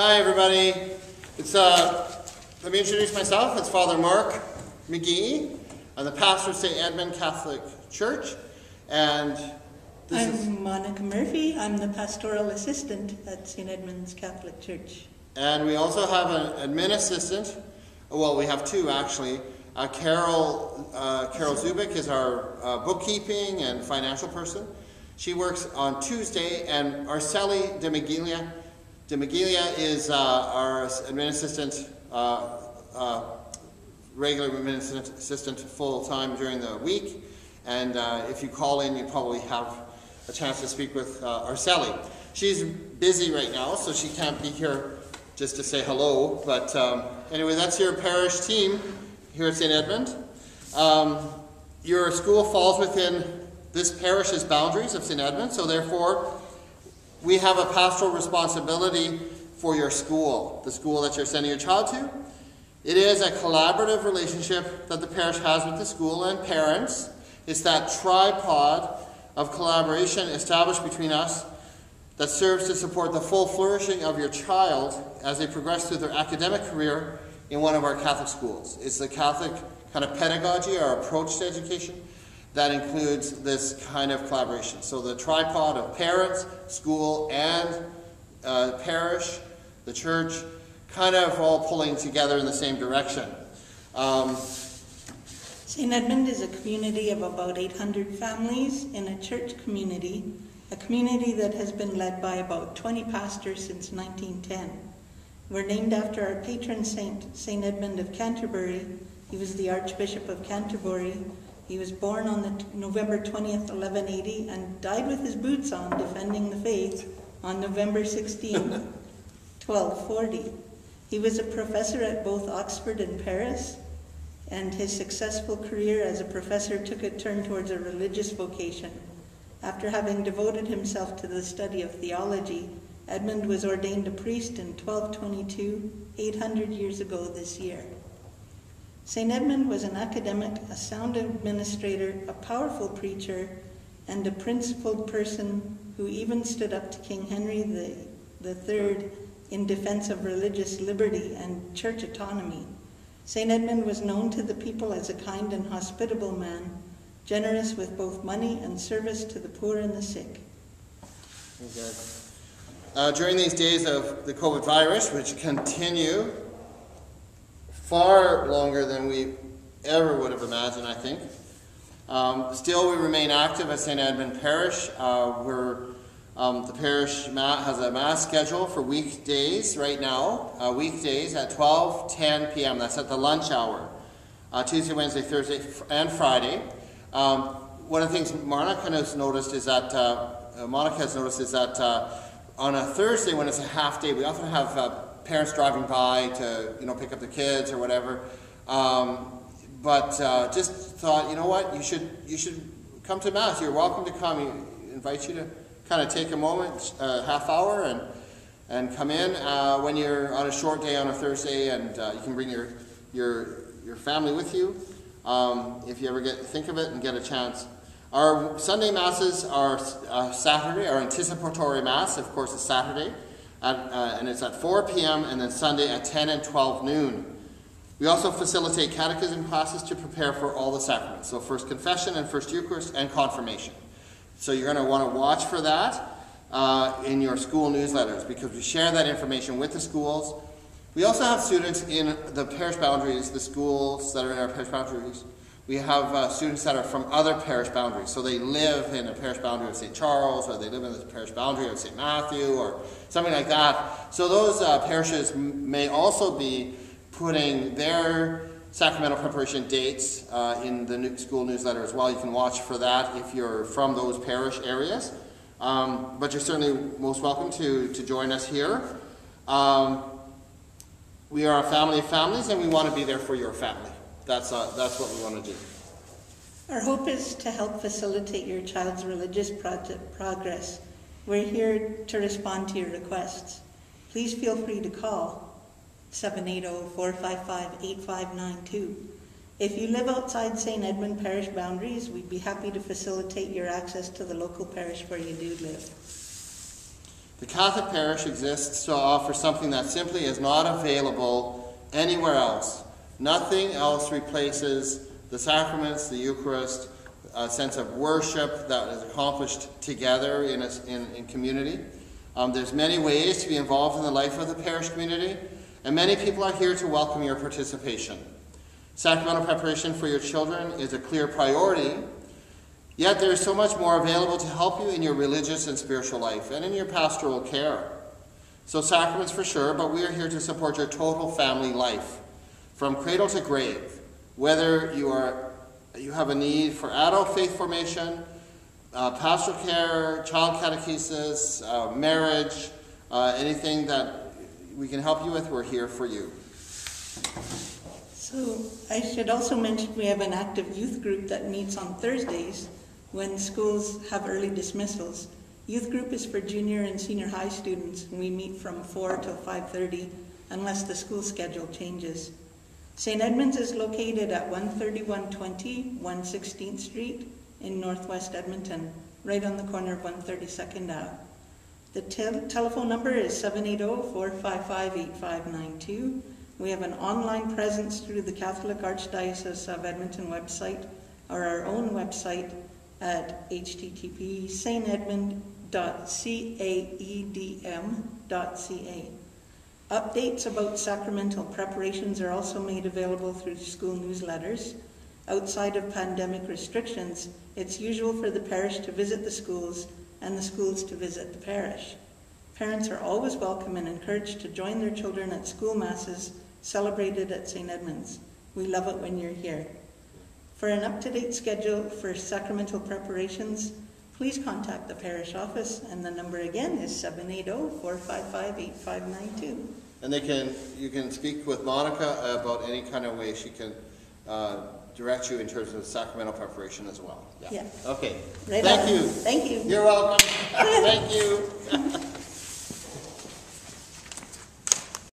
Hi, everybody. It's uh, let me introduce myself. It's Father Mark McGee. I'm the pastor of St. Edmund Catholic Church, and this I'm is Monica Murphy. I'm the pastoral assistant at St. Edmund's Catholic Church. and we also have an admin assistant. Well, we have two actually. Uh, Carol uh, Carol Zubik is our uh, bookkeeping and financial person. She works on Tuesday, and Arceli de Magiglia de Magiglia is uh, our admin assistant. Uh, uh, regular admin assistant- full time during the week. And uh, if you call in, you probably have a chance to speak with uh, Arceli. She's busy right now, so she can't be here just to say hello. But um, anyway, that's your parish team here at St. Edmund. Um, your school falls within this parish's boundaries of St. Edmund, so therefore, we have a pastoral responsibility for your school, the school that you're sending your child to. It is a collaborative relationship that the parish has with the school and parents. It's that tripod of collaboration established between us that serves to support the full flourishing of your child as they progress through their academic career in one of our Catholic schools. It's the Catholic kind of pedagogy or approach to education that includes this kind of collaboration. So the tripod of parents, school, and uh, parish, the church, kind of all pulling together in the same direction. Um, St. Edmund is a community of about 800 families in a church community, a community that has been led by about 20 pastors since 1910. We're named after our patron saint, St. Edmund of Canterbury. He was the Archbishop of Canterbury. He was born on the November 20th, 1180, and died with his boots on defending the faith on November 16th, 1240. He was a professor at both Oxford and Paris, and his successful career as a professor took a turn towards a religious vocation. After having devoted himself to the study of theology, Edmund was ordained a priest in 1222, 800 years ago this year. St. Edmund was an academic, a sound administrator, a powerful preacher, and a principled person who even stood up to King Henry Third in defense of religious liberty and church autonomy. St. Edmund was known to the people as a kind and hospitable man, generous with both money and service to the poor and the sick. Uh, during these days of the COVID virus, which continue far longer than we ever would have imagined, I think, um, still we remain active at St. Edmund Parish. Uh, we're, um, the parish has a mass schedule for weekdays right now, uh, weekdays at 12, 10 p.m. That's at the lunch hour, uh, Tuesday, Wednesday, Thursday, and Friday. Um, one of the things Monica has noticed is that uh, uh, Monica has noticed is that uh, on a Thursday when it's a half day, we often have parents driving by to you know pick up the kids or whatever. Um, but uh, just thought, you know what, you should you should come to mass. You're welcome to come. We invite you to kind of take a moment, a half hour, and and come in uh, when you're on a short day on a Thursday, and uh, you can bring your your your family with you um, if you ever get think of it and get a chance. Our Sunday masses are uh, Saturday. Our anticipatory mass, of course, is Saturday, at, uh, and it's at 4 p.m. and then Sunday at 10 and 12 noon. We also facilitate catechism classes to prepare for all the sacraments. So First Confession and First Eucharist and Confirmation. So you're going to want to watch for that uh, in your school newsletters because we share that information with the schools. We also have students in the parish boundaries, the schools that are in our parish boundaries. We have uh, students that are from other parish boundaries. So they live in a parish boundary of St. Charles, or they live in the parish boundary of St. Matthew, or something like that. So those uh, parishes may also be putting their sacramental preparation dates uh, in the new school newsletter as well. You can watch for that if you're from those parish areas. Um, but you're certainly most welcome to, to join us here. Um, we are a family of families, and we want to be there for your family. That's, that's what we want to do. Our hope is to help facilitate your child's religious project progress. We're here to respond to your requests. Please feel free to call 780-455-8592. If you live outside St. Edmund Parish boundaries, we'd be happy to facilitate your access to the local parish where you do live. The Catholic parish exists to offer something that simply is not available anywhere else. Nothing else replaces the sacraments, the Eucharist, a sense of worship that is accomplished together in, a, in, in community. Um, there's many ways to be involved in the life of the parish community, and many people are here to welcome your participation. Sacramental preparation for your children is a clear priority, yet there is so much more available to help you in your religious and spiritual life and in your pastoral care. So, sacraments for sure, but we are here to support your total family life, from cradle to grave, whether you are you have a need for adult faith formation, uh, pastoral care, child catechesis, uh, marriage, uh, anything that we can help you with, we're here for you. So I should also mention we have an active youth group that meets on Thursdays when schools have early dismissals. Youth group is for junior and senior high students, and we meet from 4 till 5.30 unless the school schedule changes. St. Edmunds is located at 13120 116th Street in northwest Edmonton, right on the corner of 132nd Ave. The tel- telephone number is 780-455-8592. We have an online presence through the Catholic Archdiocese of Edmonton website or our own website at http saintedmund.caedm.ca. Updates about sacramental preparations are also made available through school newsletters. Outside of pandemic restrictions, it's usual for the parish to visit the schools and the schools to visit the parish. Parents are always welcome and encouraged to join their children at school masses celebrated at St. Edmunds. We love it when you're here. For an up to date schedule for sacramental preparations, please contact the parish office, and the number again is 780 455 8592. And they can, you can speak with Monica about any kind of way she can uh, direct you in terms of sacramental preparation as well. Yeah. Okay. Right Thank on. you. Thank you. You're welcome. Thank you.